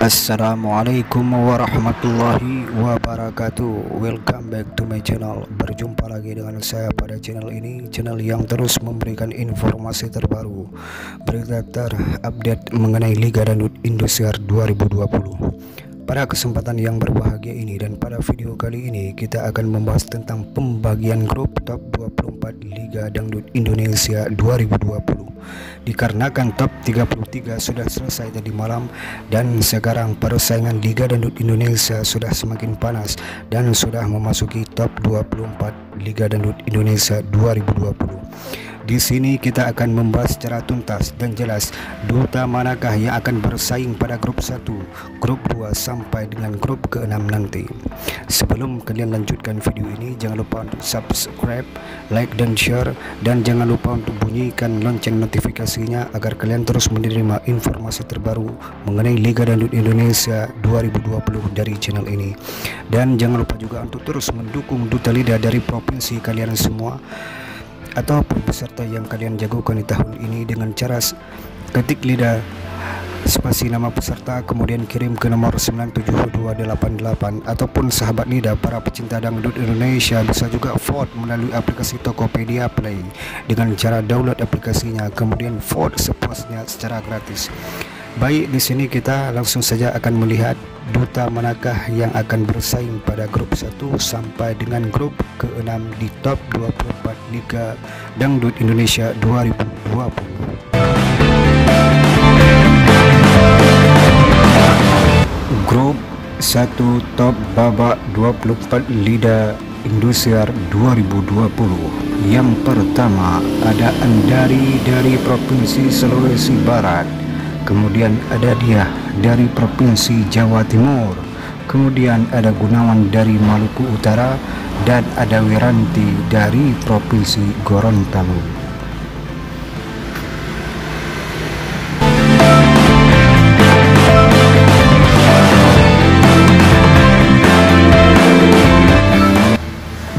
Assalamualaikum warahmatullahi wabarakatuh. Welcome back to my channel. Berjumpa lagi dengan saya pada channel ini Channel yang terus memberikan informasi terbaru Berita terupdate mengenai Liga Dangdut Indosiar 2020 pada kesempatan yang berbahagia ini dan pada video kali ini kita akan membahas tentang pembagian grup top 24 Liga Dangdut Indonesia 2020 Dikarenakan top 33 sudah selesai tadi malam dan sekarang persaingan Liga Dangdut Indonesia sudah semakin panas dan sudah memasuki top 24 Liga Dangdut Indonesia 2020 di sini kita akan membahas secara tuntas dan jelas duta manakah yang akan bersaing pada grup 1, grup 2 sampai dengan grup ke-6 nanti. Sebelum kalian lanjutkan video ini jangan lupa untuk subscribe, like dan share dan jangan lupa untuk bunyikan lonceng notifikasinya agar kalian terus menerima informasi terbaru mengenai Liga Dangdut Indonesia 2020 dari channel ini. Dan jangan lupa juga untuk terus mendukung duta lidah dari provinsi kalian semua atau peserta yang kalian jagokan di tahun ini dengan cara ketik lidah spasi nama peserta kemudian kirim ke nomor 97288 ataupun sahabat lidah para pecinta dangdut Indonesia. Bisa juga vote melalui aplikasi Tokopedia Play dengan cara download aplikasinya kemudian vote sepuasnya secara gratis Baik, di sini kita langsung saja akan melihat duta manakah yang akan bersaing pada grup 1 sampai dengan grup ke-6 di top 24 Liga Dangdut Indonesia 2020. Grup 1 top babak 24 Liga Indosiar 2020 Yang pertama ada Andari dari Provinsi Sulawesi Barat kemudian ada dia dari Provinsi Jawa Timur. Kemudian ada Gunawan dari Maluku Utara dan ada Wiranti dari Provinsi Gorontalo.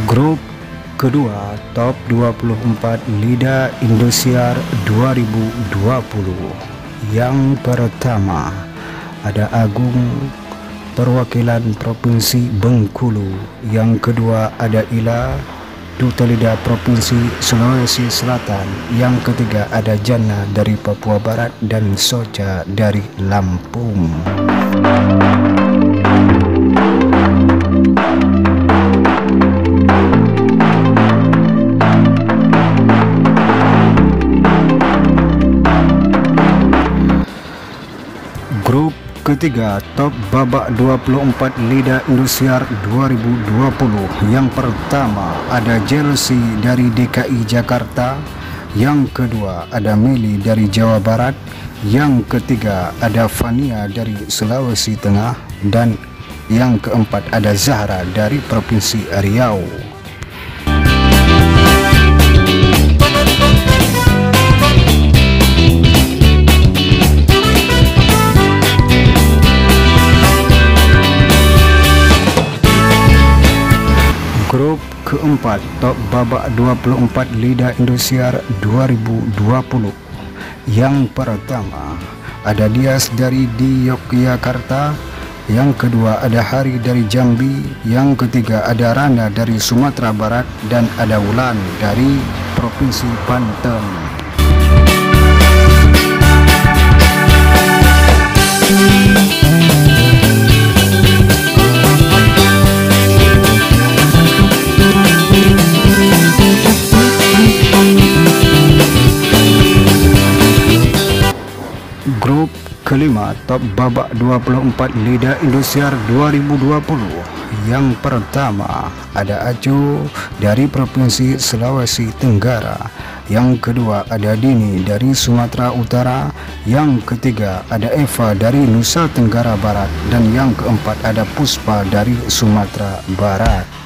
Grup kedua top 24 Lida Indosiar 2020 yang pertama ada Agung perwakilan Provinsi Bengkulu. Yang kedua ada Ila Duta Lidah Provinsi Sulawesi Selatan. Yang ketiga ada Jana dari Papua Barat dan Soja dari Lampung ketiga top babak 24 Liga Indosiar 2020 Yang pertama ada Chelsea dari DKI Jakarta. Yang kedua ada Meli dari Jawa Barat. Yang ketiga ada Fania dari Sulawesi Tengah. Dan yang keempat ada Zahra dari Provinsi Riau top babak 24 Liga Indosiar 2020 Yang pertama ada Dias dari di Yogyakarta. Yang kedua ada Hari dari Jambi. Yang ketiga ada Rana dari Sumatera Barat. Dan ada Wulan dari Provinsi Banten kelima top babak 24 Liga Indosiar 2020 Yang pertama ada Acu dari Provinsi Sulawesi Tenggara. Yang kedua ada Dini dari Sumatera Utara. Yang ketiga ada Eva dari Nusa Tenggara Barat. Dan yang keempat ada Puspa dari Sumatera Barat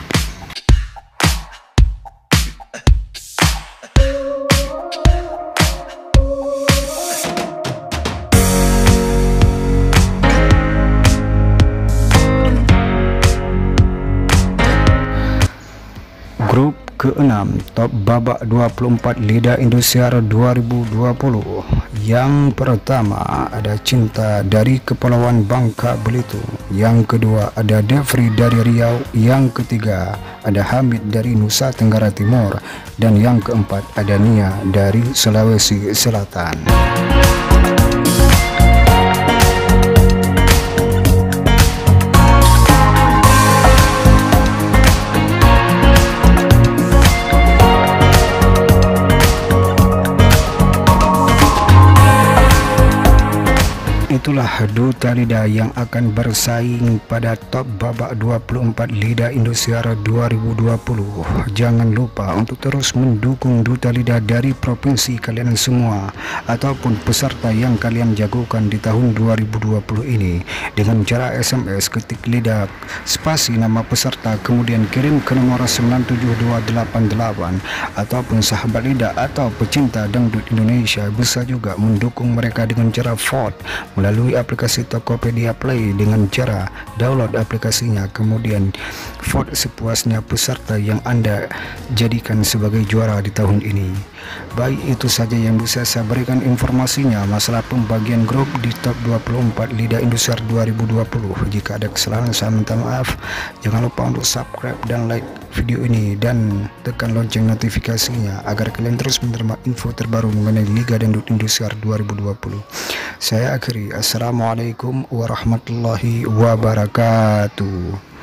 Grup ke-6 top babak 24 Liga Indosiar 2020 yang pertama ada Cinta dari Kepulauan Bangka Belitung. Yang kedua ada Devri dari Riau. Yang ketiga ada Hamid dari Nusa Tenggara Timur. Dan yang keempat ada Nia dari Sulawesi Selatan Itulah duta lidah yang akan bersaing pada top babak 24 lidah Indosiar 2020. Jangan lupa untuk terus mendukung duta lidah dari provinsi kalian semua ataupun peserta yang kalian jagokan di tahun 2020 ini dengan cara SMS ketik lidah spasi nama peserta kemudian kirim ke nomor 97288 ataupun sahabat lidah atau pecinta dangdut Indonesia bisa juga mendukung mereka dengan cara vote melalui aplikasi Tokopedia Play dengan cara download aplikasinya kemudian vote sepuasnya peserta yang Anda jadikan sebagai juara di tahun ini. Baik itu saja yang bisa saya berikan informasinya masalah pembagian grup di top 24 Liga Indosiar 2020. Jika ada kesalahan saya minta maaf. Jangan lupa untuk subscribe dan like video ini dan tekan lonceng notifikasinya agar kalian terus menerima info terbaru mengenai Liga Dangdut Indosiar 2020. Saya akhiri Assalamualaikum warahmatullahi wabarakatuh